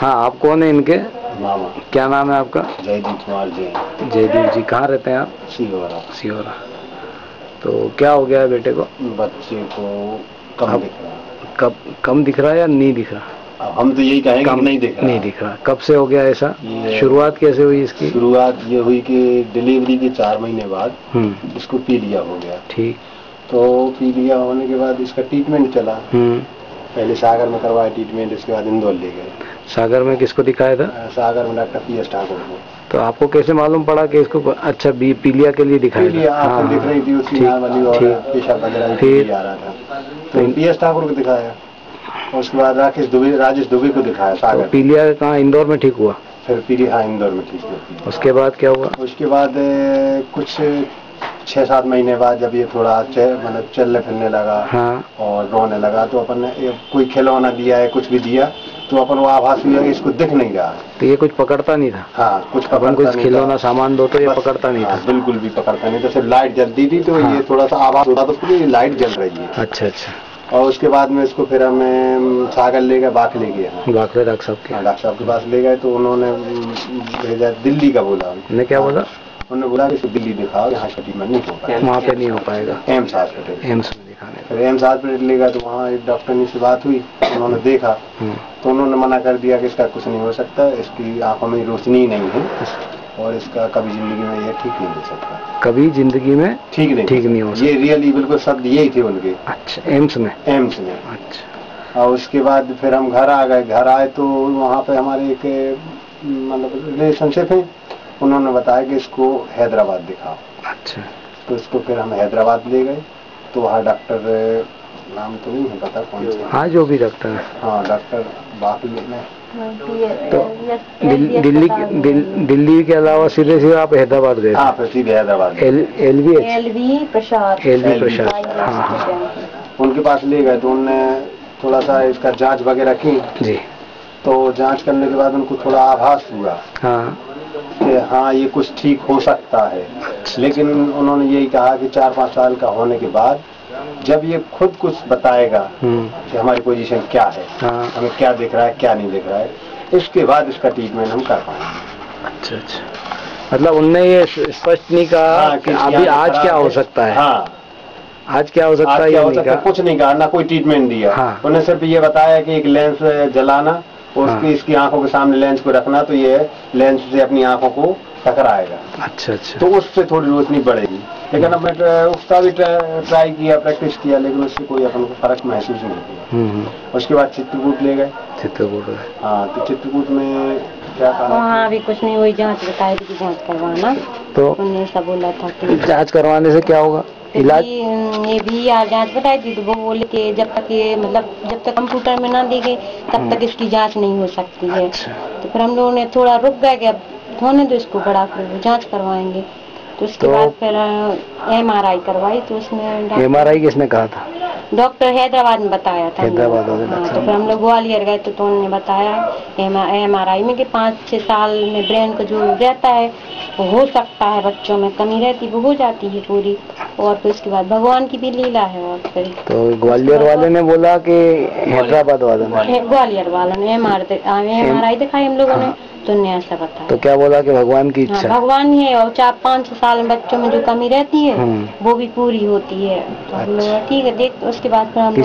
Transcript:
हाँ आप कौन है इनके? मामा। क्या नाम है आपका? जयदीप कुमार जैन जयदीप जी कहाँ रहते हैं आप? सीहोरा। सिहोरा। तो क्या हो गया है बेटे को? बच्चे को कम दिख रहा कब कम दिख रहा है या नहीं दिख रहा? अब हम तो यही कहेंगे कम नहीं दिख रहा। नहीं दिख रहा। कब से हो गया ऐसा? शुरुआत कैसे हुई इसकी? शुरुआत ये हुई कि डिलीवरी के चार महीने बाद हम्म। इसको पीलिया हो गया। ठीक। तो पीलिया होने के बाद इसका ट्रीटमेंट चला। हम्म। पहले सागर में करवाया ट्रीटमेंट इसके बाद इंदौर ले गए। सागर में किसको दिखाया था? सागर में डॉक्टर पी एस ठाकुर को। तो आपको कैसे मालूम पड़ा कि इसको अच्छा बी पीलिया के लिए दिखाया था? आँखें दिख रही थी उसकी और फिर? आ रहा था। तो पी एस ठाकुर को दिखाया। और उसके बाद राकेश दुबे राजेश दुबे को दिखाया तो सागर। पीलिया कहाँ इंदौर में ठीक हुआ? फिर पीलिया हाँ इंदौर में ठीक हुआ। उसके बाद क्या हुआ? उसके बाद कुछ छः सात महीने बाद जब ये थोड़ा मतलब चलने फिरने लगा हाँ। और रोने लगा तो अपन ने कोई खिलौना दिया है कुछ भी दिया तो अपन वो आभास कि इसको दिख नहीं रहा तो ये कुछ पकड़ता नहीं था? हाँ कुछ अपन कुछ खिलौना सामान दो तो ये पकड़ता नहीं हाँ, था बिल्कुल भी पकड़ता नहीं था। सिर्फ़ लाइट जलती थी तो हाँ। ये थोड़ा सा आवाज़ होता था उसकी लाइट जल रही है। अच्छा अच्छा। और उसके बाद में इसको फिर हमें सागर ले गए बाख ले गए बाकरे डॉक्टर साहब के? हाँ, डॉक्टर साहब के पास ले गए तो उन्होंने भेजा दिल्ली का बोला। ने क्या बोला? उन्होंने बोला कि दिल्ली दिखाओ यहाँ ट्रीटमेंट नहीं हो पाएगा वहाँ पे नहीं हो पाएगा। AIIMS hospital. एम्स में। दिखाने फिर एम्स हॉस्पिटल ले गए तो वहाँ एक डॉक्टर से बात हुई उन्होंने देखा। हम्म, तो उन्होंने मना कर दिया कि इसका कुछ नहीं हो सकता इसकी आँखों में रोशनी नहीं है और इसका कभी ज़िंदगी में ये ठीक नहीं हो सकता। कभी ज़िंदगी में ठीक नहीं ठीक नहीं हो ये रियली बिल्कुल शब्द यही थे उनके। अच्छा एम्स में? एम्स में। अच्छा। और उसके बाद फिर हम घर आ गए। घर आए तो वहाँ पे हमारे एक मतलब रिलेशनशिप है। उन्होंने बताया कि इसको हैदराबाद दिखाओ। अच्छा। तो इसको फिर हम हैदराबाद ले गए। तो वहाँ डॉक्टर नाम तो नहीं है पता कौन सा? हाँ जो भी डॉक्टर हाँ डॉक्टर बाकी में तो दिल्ली दिल, दिल्ली के अलावा सीधे सीधे आप हैदराबाद गए हाँ सीधे हैदराबाद गए। L L B Prasad. L B Prasad हाँ। हाँ। उनके पास ले गए तो उनने थोड़ा सा इसका जाँच वगैरह की। जी। तो जाँच करने के बाद उनको थोड़ा आभास हुआ हाँ। कि हाँ ये कुछ ठीक हो सकता है। लेकिन उन्होंने यही कहा कि चार पाँच साल का होने के बाद जब ये खुद कुछ बताएगा हम्म। कि हमारी पोजीशन क्या है हाँ। हमें क्या दिख रहा है क्या नहीं दिख रहा है इसके बाद इसका ट्रीटमेंट हम कर पाएँगे। अच्छा अच्छा। मतलब उनने ये स्पष्ट नहीं कहा हाँ, कि अभी आज क्या हो सकता है। हाँ। आज क्या हो सकता है कुछ नहीं कहा ना कोई ट्रीटमेंट दिया। हाँ। उन्हें सिर्फ़ ये बताया कि एक लेंस जलाना और हाँ। उसकी इसकी आँखों के सामने लेंस को रखना तो ये लेंस से अपनी आँखों को टकराएगा। अच्छा अच्छा। तो उससे थोड़ी रोशनी बढ़ेगी। लेकिन अब मैं उसका भी ट्राई किया प्रैक्टिस किया लेकिन उससे कोई अपन को फ़र्क महसूस नहीं किया हम्म हम्म, उसके बाद चित्रकूट ले गए। चित्रकूट हाँ तो चित्रकूट में क्या कहा? वहाँ भी कुछ नहीं हुई जाँच बताई थी कि जाँच करवाना। तो उन्होंने सब बोला था कि जाँच करवाने से क्या होगा? इलाज ये भी यार जाँच बताई थी तो वो बोले कि जब तक ये मतलब जब तक कंप्यूटर में ना दी गई तब तक इसकी जाँच नहीं हो सकती है। अच्छा। तो फिर हम लोगों ने थोड़ा रुक गए कि अब होने दो इसको बड़ा फिर जाँच करवाएँगे। तो उसके तो- बाद फिर एम आर आई करवाई तो उसमें डॉक्टर- एम आर आई किसने कहा था? डॉक्टर हैदराबाद में बताया था। हैदराबाद हाँ, तो फिर हम लोग ग्वालियर गए तो, तो उन्होंने बताया एम आर आई में कि पाँच छः साल में ब्रेन का जो रहता है वो हो सकता है बच्चों में कमी रहती वो हो जाती है पूरी। और फिर उसके बाद भगवान की भी लीला है और फिर तो ग्वालियर वाले ने बोला कि हैदराबाद वाले ने। ग्वालियर। वाले ने हमारे हमारा ही आई दिखाई हम लोगों ने तो ऐसा ऐसा तो क्या बोला कि भगवान की हाँ, इच्छा? भगवान ही है और चार पाँच छः साल में बच्चों में जो कमी रहती है हम्म। वो भी पूरी होती है। तो हम लोग ठीक है देख उसके बाद फिर हम